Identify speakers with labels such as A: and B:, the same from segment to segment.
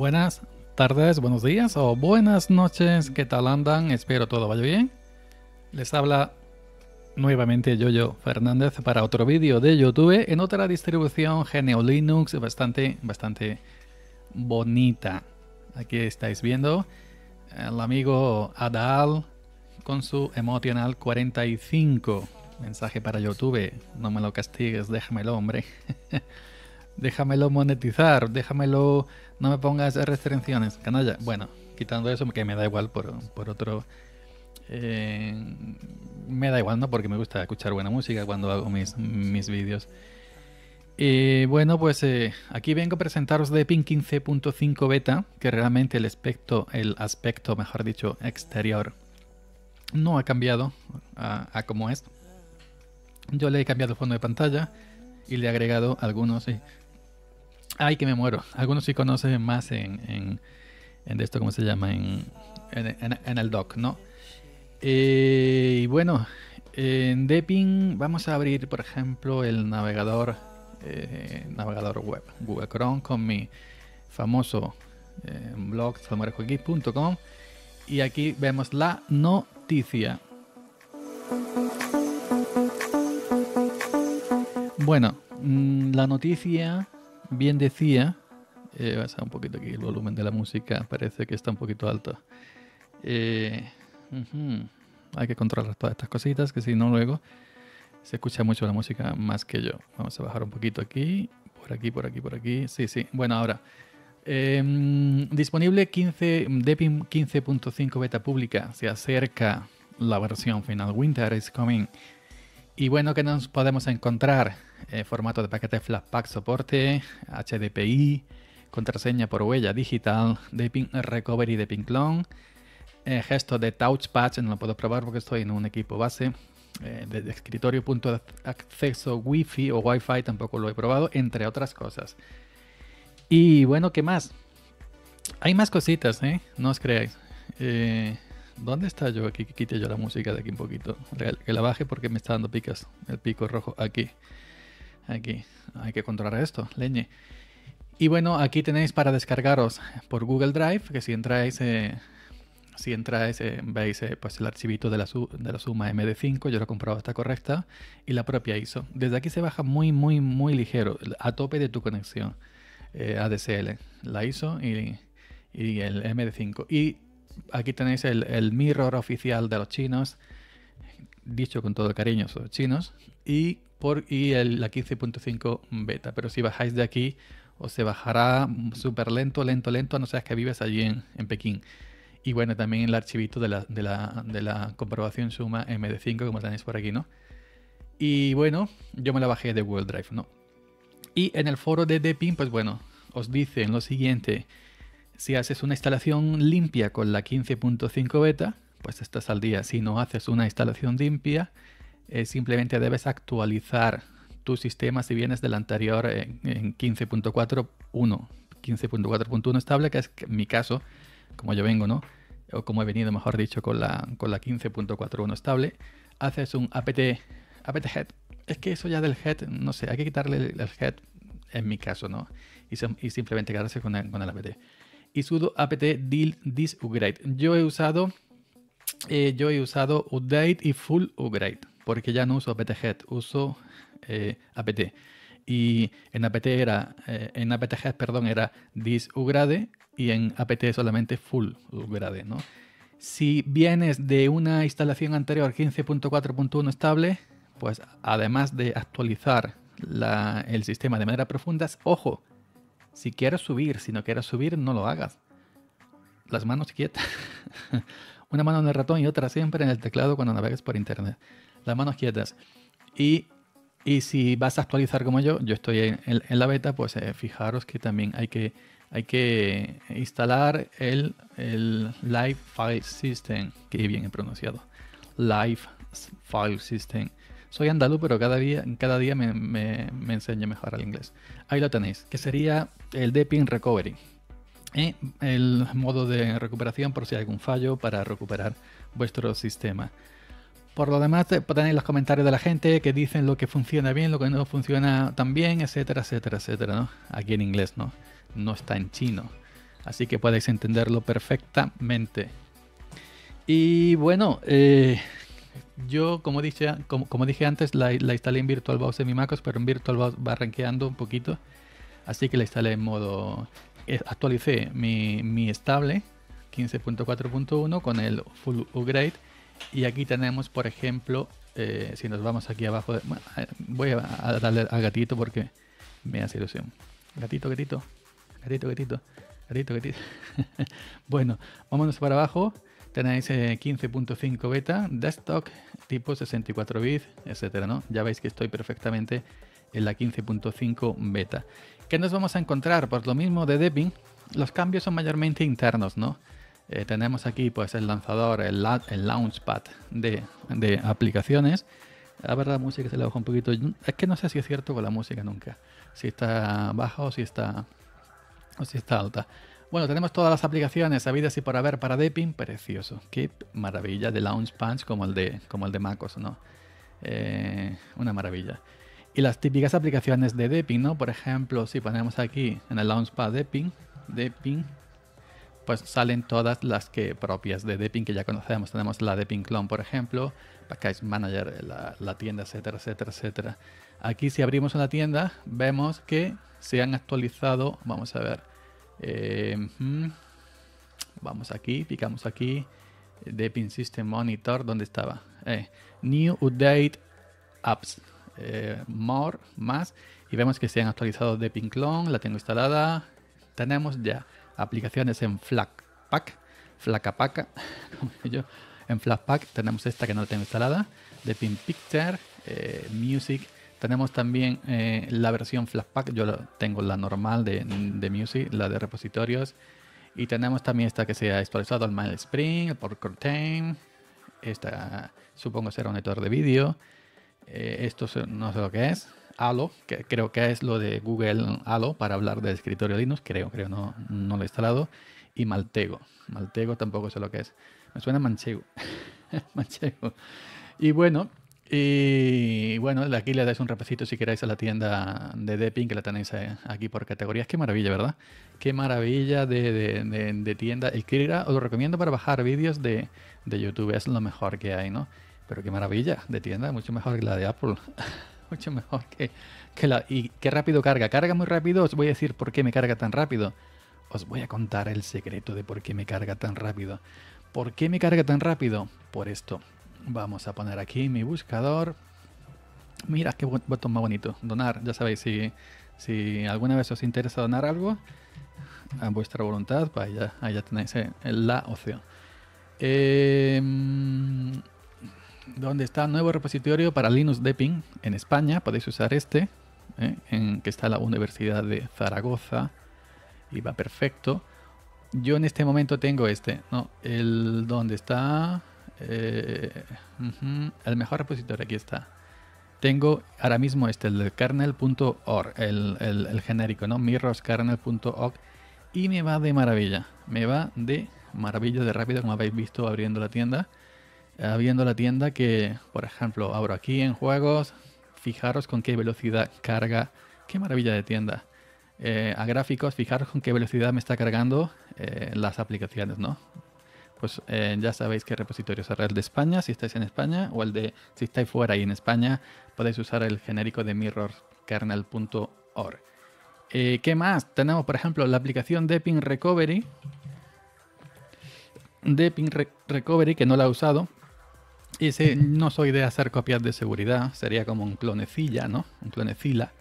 A: Buenas tardes, buenos días o buenas noches. ¿Qué tal andan? Espero todo vaya bien. Les habla nuevamente Yoyo Fernández para otro vídeo de YouTube en otra distribución GNU Linux bastante, bastante bonita. Aquí estáis viendo el amigo Adal con su Emotional 45. Mensaje para YouTube. No me lo castigues, déjamelo, hombre. déjamelo monetizar, déjamelo, no me pongas restricciones, canalla. Bueno, quitando eso, que me da igual por, por otro... Eh, me da igual, ¿no? Porque me gusta escuchar buena música cuando hago mis, mis vídeos. Y bueno, pues eh, aquí vengo a presentaros de PIN 15.5 beta, que realmente el aspecto, el aspecto, mejor dicho, exterior no ha cambiado a, a como es. Yo le he cambiado el fondo de pantalla y le he agregado algunos. Ay, que me muero. Algunos sí conocen más en, en, esto, ¿cómo se llama? En, en, el doc, ¿no? Eh, y bueno, en Depin vamos a abrir, por ejemplo, el navegador, eh, navegador web, Google Chrome, con mi famoso eh, blog, salmorejogeek.com. Y aquí vemos la noticia. Bueno, mm, la noticia bien decía, eh, a un poquito aquí el volumen de la música, parece que está un poquito alto. Eh, Hay que controlar todas estas cositas, que si no luego se escucha mucho la música más que yo. Vamos a bajar un poquito aquí, por aquí, por aquí, por aquí. Sí, sí. Bueno, ahora. Em, disponible 15, Debian 15.5 beta pública. Se acerca la versión final. Winter is coming. Y bueno, que nos podemos encontrar? Eh, formato de paquete Flatpak soporte, HDPI, contraseña por huella digital, de pin recovery de pin clone, eh, gesto de touchpad, no lo puedo probar porque estoy en un equipo base, eh, de, escritorio, punto de acceso wifi o wifi tampoco lo he probado, entre otras cosas. Y bueno, ¿qué más? Hay más cositas, ¿eh? No os creáis. ¿Dónde está yo aquí? Que quite yo la música de aquí un poquito. Que la baje porque me está dando picas. El pico rojo aquí. Aquí. Hay que controlar esto. Leñe. Y bueno, aquí tenéis para descargaros por Google Drive. Que si entráis... Eh, si entráis, eh, veis eh, pues el archivito de la, de la suma MD5, yo lo he comprobado, está correcta, y la propia ISO. Desde aquí se baja muy, muy, muy ligero, a tope de tu conexión ADSL, la ISO y, y el MD5. Y aquí tenéis el, mirror oficial de los chinos, dicho con todo cariño, son chinos, y, por, y el, la 15.5 beta. Pero si bajáis de aquí, os se bajará súper lento, lento, lento, a no ser que vives allí en, en, Pekín. Y bueno, también el archivito de la, de la, de la comprobación suma MD5, como tenéis por aquí, ¿no? Y bueno, yo me la bajé de Google Drive, ¿no? Y en el foro de Depin, pues bueno, os dicen lo siguiente si haces una instalación limpia con la 15.5 beta, pues estás al día. Si no haces una instalación limpia, eh, simplemente debes actualizar tu sistema si vienes del anterior en, 15.4.1. 15.4.1 estable, que es mi caso, como yo vengo, ¿no? O como he venido, mejor dicho, con la, con la 15.41 estable. Haces un apt, apt head. Es que eso ya del head, no sé, hay que quitarle el head, en mi caso, ¿no? Y, simplemente quedarse con el, con el apt y sudo apt this upgrade. Yo he usado eh, yo he usado update y full upgrade porque ya no uso apt-get, uso eh, apt. Y en apt era eh, en apt-get, perdón, era this upgrade y en apt solamente full upgrade, ¿no? Si vienes de una instalación anterior 15.4.1 estable, pues además de actualizar el sistema de manera profunda, ojo, si quieres subir, si no quieres subir, no lo hagas. Las manos quietas. Una mano en el ratón y otra siempre en el teclado cuando navegues por internet. Las manos quietas. Y, si vas a actualizar como yo, yo estoy en, la beta, pues eh, fijaros que también hay que, hay que instalar el, el Live File System, que bien he pronunciado. Live File System soy andaluz, pero cada día, cada día me, enseño mejor el inglés. Ahí lo tenéis, que sería el Deepin Recovery. ¿eh? El modo de recuperación por si hay algún fallo para recuperar vuestro sistema. Por lo demás, tenéis los comentarios de la gente que dicen lo que funciona bien, lo que no funciona tan bien, etcétera, etcétera, etcétera. Aquí en inglés, ¿no? no está en chino. Así que podéis entenderlo perfectamente. Y bueno, eh, yo como dije, como, dije antes, la, instalé en VirtualBox en mi MacOS, pero en VirtualBox va rankeando un poquito. Así que la instalé en modo... Eh, actualicé mi, mi estable 15.4.1 con el Full Upgrade. Y aquí tenemos, por ejemplo, eh, si nos vamos aquí abajo, voy a, darle al gatito porque me hace ilusión. Gatito, gatito, gatito, gatito, gatito, gatito. bueno, vámonos para abajo. Tenéis 15.5 eh, beta, desktop, tipo 64 bits, etcétera, ¿no? Ya veis que estoy perfectamente en la 15.5 beta. ¿Qué nos vamos a encontrar? Pues lo mismo de Debian, los cambios son mayormente internos, ¿no? Eh, tenemos aquí pues el lanzador, el, launchpad de, aplicaciones. A ver, la música se le baja un poquito. Es que no sé si es cierto con la música nunca. Si está baja o si está, o si está alta. Bueno, tenemos todas las aplicaciones habidas y por haber para Deepin, precioso. Qué maravilla de Launchpad como el de, como el de MacOS, ¿no? Eh, una maravilla. Y las típicas aplicaciones de Deepin, ¿no? Por ejemplo, si ponemos aquí en el Launchpad Deepin, pues salen todas las que propias de Deepin que ya conocemos. Tenemos la Deepin Clone, por ejemplo, Package Manager, la, la tienda, etcétera, etcétera, etcétera. Aquí si abrimos una tienda, vemos que se han actualizado, vamos a ver, eh, vamos aquí, picamos aquí. de Pin System Monitor, ¿dónde estaba? Eh, new Update Apps. Eh, more, más. Y vemos que se han actualizado de Pin Clone, la tengo instalada. Tenemos ya aplicaciones en Flatpak, Flacapaca, como yo. En Flatpak tenemos esta que no la tengo instalada, de Pin Picture, Music, tenemos también eh, la versión Flatpak, yo tengo la normal de, de, Music, la de repositorios. Y tenemos también esta que se ha actualizado, el MileSpring, el Portcortain. Esta supongo será un editor de vídeo. Eh, esto no sé lo que es. Halo, que creo que es lo de Google Halo para hablar del escritorio Linux. Creo, creo, no, no lo he instalado. Y Maltego. Maltego tampoco sé lo que es. Me suena manchego. manchego. Y bueno, y bueno, aquí le dais un repasito si queréis a la tienda de Depin, que la tenéis eh, aquí por categorías. Qué maravilla, ¿verdad? Qué maravilla de, de, de, tienda. El Kira os lo recomiendo para bajar vídeos de, de, YouTube, es lo mejor que hay, ¿no? Pero qué maravilla de tienda, mucho mejor que la de Apple. mucho mejor que, que la... Y qué rápido carga. Carga muy rápido, os voy a decir por qué me carga tan rápido. Os voy a contar el secreto de por qué me carga tan rápido. ¿Por qué me carga tan rápido? Por esto. Vamos a poner aquí mi buscador. Mira qué botón más bonito. Donar. Ya sabéis, si, si alguna vez os interesa donar algo, a vuestra voluntad, pues ahí ya, tenéis eh, la opción. Em, ¿Dónde está nuevo repositorio para Linux Depin en España? Podéis usar este, eh, en que está la Universidad de Zaragoza y va perfecto. Yo en este momento tengo este, ¿no? El donde está eh, el mejor repositorio, aquí está. Tengo ahora mismo este, el kernel.org, el, el, genérico, ¿no? mirrorskernel.org. Y me va de maravilla. Me va de maravilla de rápido, como habéis visto abriendo la tienda. Abriendo la tienda que, por ejemplo, abro aquí en juegos. Fijaros con qué velocidad carga. Qué maravilla de tienda. Eh, a gráficos, fijaros con qué velocidad me está cargando eh, las aplicaciones, ¿no? Pues eh, ya sabéis qué repositorio es el de España, si estáis en España, o el de, si estáis fuera y en España, podéis usar el genérico de mirrorkernel.org. Eh, ¿Qué más? Tenemos, por ejemplo, la aplicación Deepin Recovery. Deepin Recovery, que no la he usado. Y si no soy de hacer copias de seguridad, sería como un clonecilla, ¿no? Un clonecila.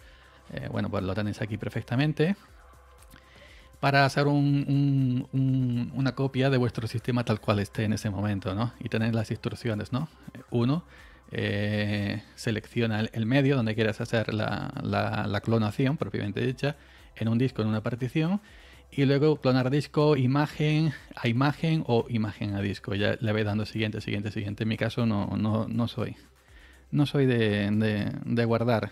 A: Eh, bueno, pues lo tenéis aquí perfectamente para hacer una copia de vuestro sistema tal cual esté en ese momento, ¿no? Y tener las instrucciones, ¿no? Uno, eh, selecciona el, medio donde quieras hacer la, clonación propiamente dicha, en un disco, en una partición, y luego clonar disco, imagen a imagen o imagen a disco. Ya le voy dando siguiente, siguiente, siguiente. En mi caso no, no, no soy. No soy de, de guardar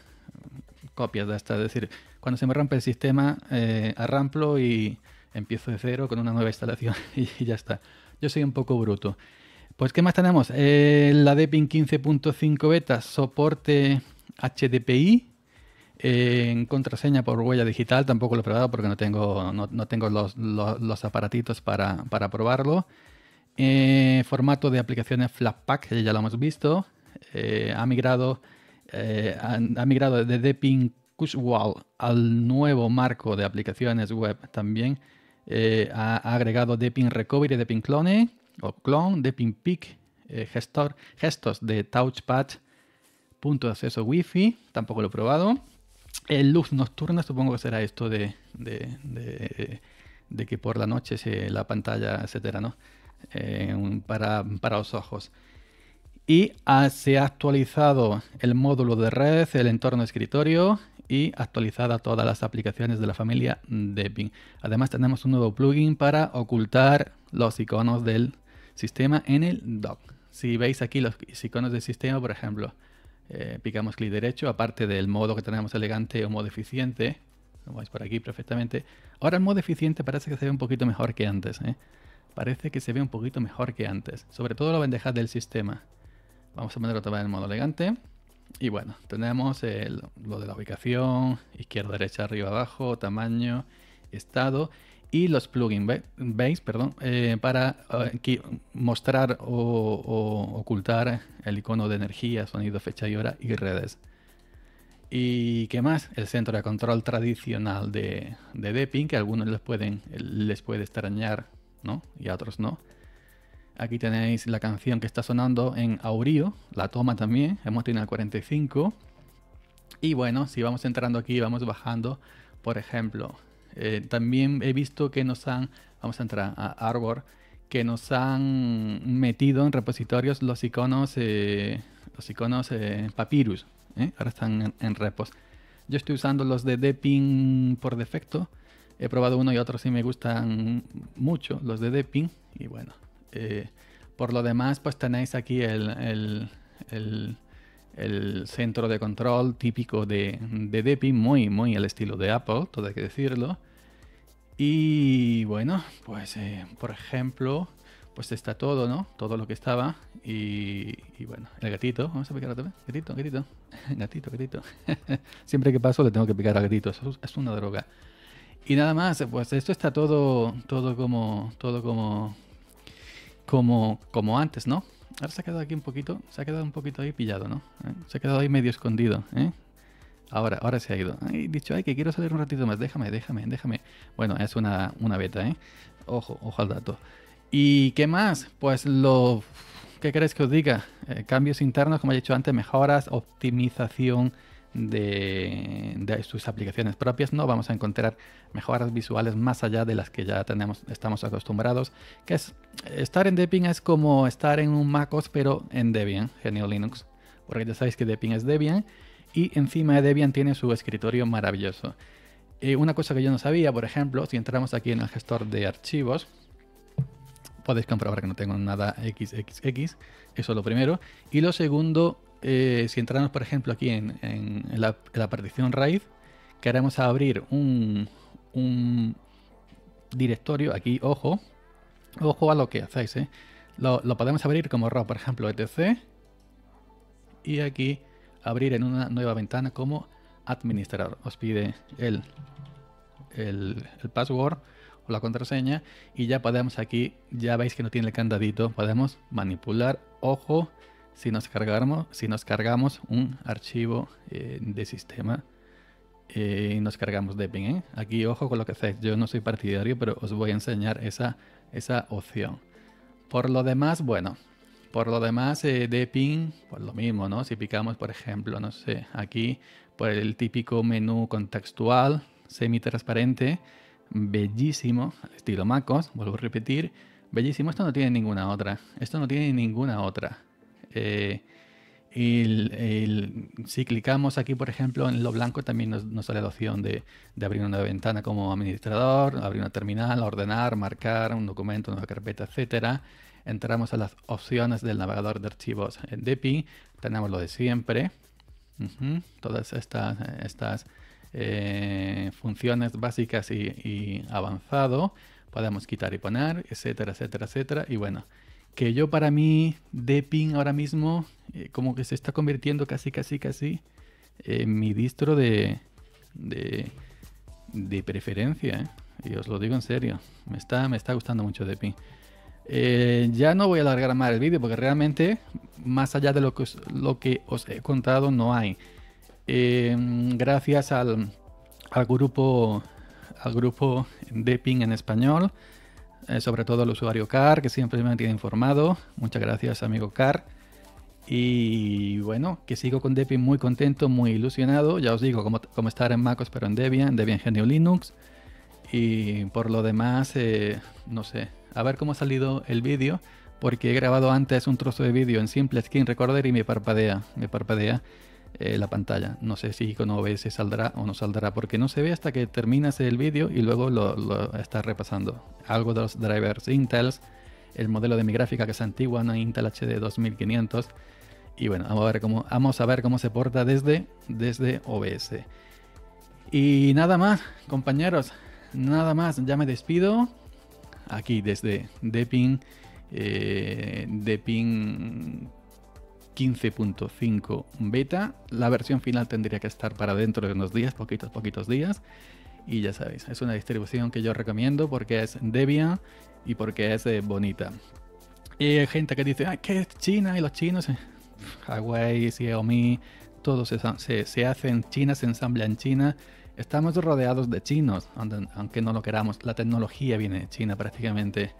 A: copias de. Es decir, cuando se me rompe el sistema, eh, arramplo y empiezo de cero con una nueva instalación y, ya está. Yo soy un poco bruto. Pues, ¿qué más tenemos? Eh, la Deepin 15.5 beta, soporte HDPI. en contraseña por huella digital tampoco lo he probado porque no tengo, no, tengo los, los, aparatitos para, para probarlo. Eh, formato de aplicaciones Flatpak, ya lo hemos visto. Eh, ha migrado, eh, ha, migrado de Deepin Kushwal al nuevo marco de aplicaciones web también. ha, agregado Deepin Recovery, Deepin Clone o Clone, Deepin Peak, gestor, gestos de Touchpad, punto de acceso Wi-Fi, tampoco lo he probado. El luz nocturna supongo que será esto de, de, que por la noche la pantalla, etcétera, ¿no? Eh, para, para, los ojos. Y se ha actualizado el módulo de red, el entorno de escritorio y actualizada todas las aplicaciones de la familia Debian. Además tenemos un nuevo plugin para ocultar los iconos del sistema en el dock. Si veis aquí los iconos del sistema, por ejemplo, eh, picamos clic derecho, aparte del modo que tenemos elegante o modo eficiente, lo veis por aquí perfectamente. Ahora el modo eficiente parece que se ve un poquito mejor que antes. ¿eh? Parece que se ve un poquito mejor que antes, sobre todo la bandeja del sistema. Vamos a poner otra vez en modo elegante. Y bueno, tenemos lo de la ubicación, izquierda, derecha, arriba, abajo, tamaño, estado y los plugins, ¿veis? Perdón, eh, para eh, mostrar o, ocultar el icono de energía, sonido, fecha y hora y redes. ¿Y qué más? El centro de control tradicional de, de Deepin, que a algunos les, pueden, les puede extrañar, ¿no? Y a otros no. Aquí tenéis la canción que está sonando en Aurio, la toma también, hemos tenido el 45. Y bueno, si vamos entrando aquí, vamos bajando, por ejemplo, eh, también he visto que nos han, vamos a entrar a Arbor, que nos han metido en repositorios los iconos, eh, los iconos eh, Papyrus. Ahora están en, repos. Yo estoy usando los de Depin por defecto. He probado uno y otro sí me gustan mucho, los de Depin. Y bueno, por lo demás, pues tenéis aquí el, centro de control típico de, de Deepin, muy, muy al estilo de Apple, todo hay que decirlo. Y bueno, pues eh, por ejemplo, pues está todo, ¿no? Todo lo que estaba. Y, bueno, el gatito, vamos a picar otra vez. Gatito, gatito, gatito, gatito. Siempre que paso le tengo que picar a gatito, es una droga. Y nada más, pues esto está todo, todo como, todo como, como, como antes, ¿no? Ahora se ha quedado aquí un poquito, se ha quedado un poquito ahí pillado, ¿no? ¿Eh? Se ha quedado ahí medio escondido, ¿eh? Ahora, ahora se ha ido. He dicho, ay, que quiero salir un ratito más. Déjame, déjame, déjame. Bueno, es una, una beta, ¿eh? Ojo, ojo al dato. ¿Y qué más? Pues lo... ¿Qué queréis que os diga? Eh, cambios internos, como he dicho antes, mejoras, optimización de, de, sus aplicaciones propias. No vamos a encontrar mejoras visuales más allá de las que ya tenemos, estamos acostumbrados. Que es estar en Debian es como estar en un MacOS, pero en Debian, GNU Linux. Porque ya sabéis que Debian es Debian y encima de Debian tiene su escritorio maravilloso. Eh, una cosa que yo no sabía, por ejemplo, si entramos aquí en el gestor de archivos, podéis comprobar que no tengo nada XXX, eso es lo primero. Y lo segundo, eh, si entramos, por ejemplo, aquí en, la, partición raíz, queremos abrir un, directorio, aquí, ojo, ojo a lo que hacéis, ¿eh? lo, podemos abrir como RAW, por ejemplo, etc. Y aquí abrir en una nueva ventana como administrador. Os pide el, el, password o la contraseña y ya podemos aquí, ya veis que no tiene el candadito, podemos manipular, ojo, si nos cargamos, si nos cargamos un archivo eh, de sistema eh, y nos cargamos Debian. ¿eh? Aquí ojo con lo que hacéis, yo no soy partidario, pero os voy a enseñar esa, esa opción. Por lo demás, bueno, por lo demás, eh, de pin, pues lo mismo, ¿no? Si picamos, por ejemplo, no sé, aquí, por el típico menú contextual, semi-transparente, bellísimo, estilo MacOS, vuelvo a repetir, bellísimo. Esto no tiene ninguna otra. Esto no tiene ninguna otra. Eh, si clicamos aquí, por ejemplo, en lo blanco, también nos, sale la opción de, abrir una ventana como administrador, abrir una terminal, ordenar, marcar un documento, una carpeta, etcétera. Entramos a las opciones del navegador de archivos en DEPI, tenemos lo de siempre, todas estas, eh, funciones básicas y, avanzado, podemos quitar y poner, etcétera, etcétera, etcétera, y bueno, que yo para mí DEPIN ahora mismo eh, como que se está convirtiendo casi, casi, casi eh, mi distro de, de, de preferencia. ¿eh? Y os lo digo en serio. Me está, me está gustando mucho Deepin. Eh, ya no voy a alargar más el vídeo porque realmente, más allá de lo que os, lo que os he contado, no hay. Eh, gracias al, al, grupo al grupo Deepin en español, eh, sobre todo al usuario Car, que siempre me tiene informado. Muchas gracias, amigo Car. Y bueno, que sigo con Debian muy contento, muy ilusionado. Ya os digo, como, como estar en MacOS, pero en Debian, Debian GNU Linux. Y por lo demás, eh, no sé, a ver cómo ha salido el vídeo, porque he grabado antes un trozo de vídeo en Simple Screen Recorder y me parpadea, me parpadea eh, la pantalla. No sé si con OBS saldrá o no saldrá, porque no se ve hasta que terminas el vídeo y luego lo, lo estás repasando. Algo de los drivers Intel, el modelo de mi gráfica que es antigua, una Intel HD 2500. Y bueno, vamos a ver cómo, vamos a ver cómo se porta desde, desde OBS. Y nada más, compañeros, nada más, ya me despido. Aquí desde Depin, eh, Depin 15.5 beta. La versión final tendría que estar para dentro de unos días, poquitos, poquitos días. Y ya sabéis, es una distribución que yo recomiendo porque es Debian y porque es eh, bonita. Y hay gente que dice, ay, que es China y los chinos, eh, Huawei, Xiaomi, todo se, se, se hace en China, se ensambla en China Estamos rodeados de chinos, aunque no lo queramos. La tecnología viene de China prácticamente.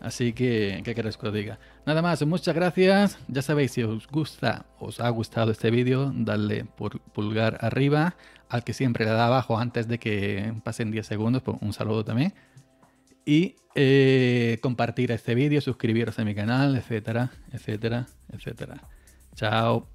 A: Así que, ¿qué queréis que os diga? Nada más, muchas gracias. Ya sabéis, si os gusta, os ha gustado este vídeo, por pulgar arriba. Al que siempre le da abajo antes de que pasen 10 segundos, pues un saludo también. Y eh, compartir este vídeo, suscribiros a mi canal, etcétera, etcétera, etcétera. Chao.